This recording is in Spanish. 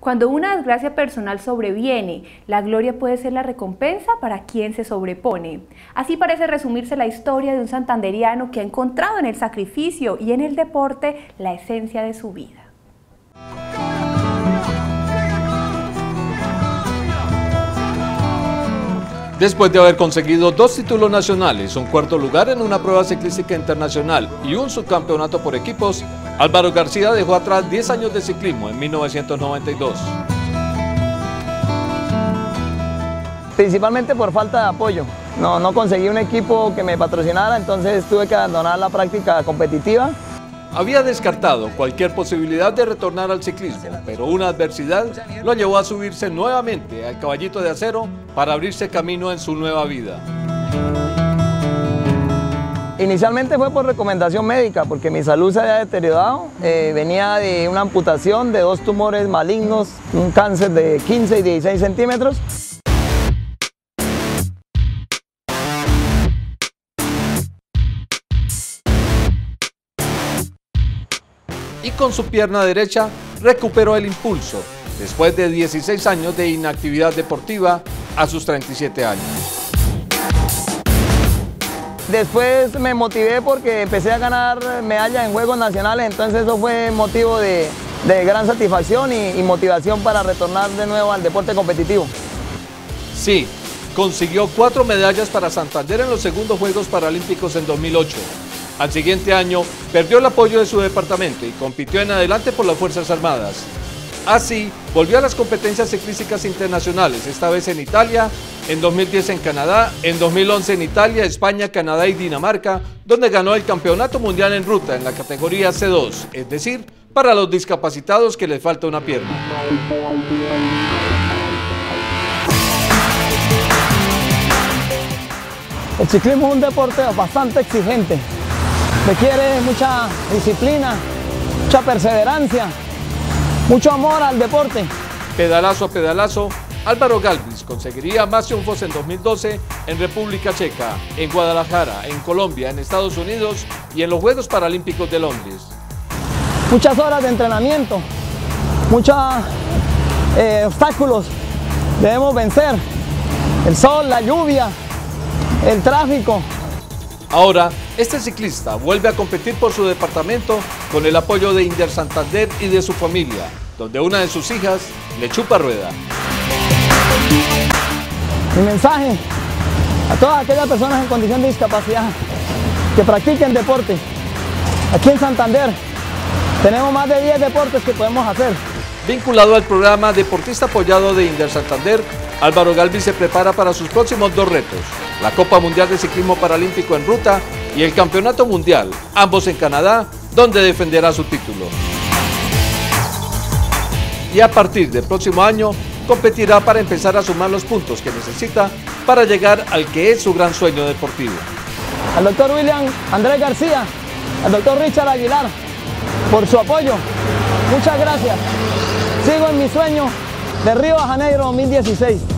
Cuando una desgracia personal sobreviene, la gloria puede ser la recompensa para quien se sobrepone. Así parece resumirse la historia de un santanderiano que ha encontrado en el sacrificio y en el deporte la esencia de su vida. Después de haber conseguido dos títulos nacionales, un cuarto lugar en una prueba ciclística internacional y un subcampeonato por equipos, Álvaro García dejó atrás 10 años de ciclismo en 1992. Principalmente por falta de apoyo. No, no conseguí un equipo que me patrocinara, entonces tuve que abandonar la práctica competitiva había descartado cualquier posibilidad de retornar al ciclismo, pero una adversidad lo llevó a subirse nuevamente al caballito de acero para abrirse camino en su nueva vida. Inicialmente fue por recomendación médica, porque mi salud se había deteriorado. Eh, venía de una amputación de dos tumores malignos, un cáncer de 15 y 16 centímetros. y con su pierna derecha recuperó el impulso después de 16 años de inactividad deportiva a sus 37 años. Después me motivé porque empecé a ganar medallas en Juegos Nacionales, entonces eso fue motivo de, gran satisfacción y, y motivación para retornar de nuevo al deporte competitivo. Sí, consiguió cuatro medallas para Santander en los segundos Juegos Paralímpicos en 2008 al siguiente año perdió el apoyo de su departamento y compitió en adelante por las Fuerzas Armadas. Así, volvió a las competencias ciclísticas internacionales, esta vez en Italia, en 2010 en Canadá, en 2011 en Italia, España, Canadá y Dinamarca, donde ganó el Campeonato Mundial en Ruta en la categoría C2, es decir, para los discapacitados que les falta una pierna. El ciclismo es un deporte bastante exigente, requiere mucha disciplina, mucha perseverancia, mucho amor al deporte. Pedalazo a pedalazo, Álvaro Galvis conseguiría más triunfos en 2012 en República Checa, en Guadalajara, en Colombia, en Estados Unidos y en los Juegos Paralímpicos de Londres. Muchas horas de entrenamiento, muchos eh, obstáculos debemos vencer. El sol, la lluvia, el tráfico, Ahora, este ciclista vuelve a competir por su departamento con el apoyo de Inder Santander y de su familia, donde una de sus hijas le chupa rueda. Mi mensaje a todas aquellas personas en condición de discapacidad que practiquen deporte. Aquí en Santander tenemos más de 10 deportes que podemos hacer. Vinculado al programa Deportista Apoyado de Inder Santander, Álvaro Galvis se prepara para sus próximos dos retos, la Copa Mundial de Ciclismo Paralímpico en ruta y el Campeonato Mundial, ambos en Canadá, donde defenderá su título. Y a partir del próximo año, competirá para empezar a sumar los puntos que necesita para llegar al que es su gran sueño deportivo. Al doctor William Andrés García, al doctor Richard Aguilar, por su apoyo. Muchas gracias. Sigo en mi sueño de Río de Janeiro 2016.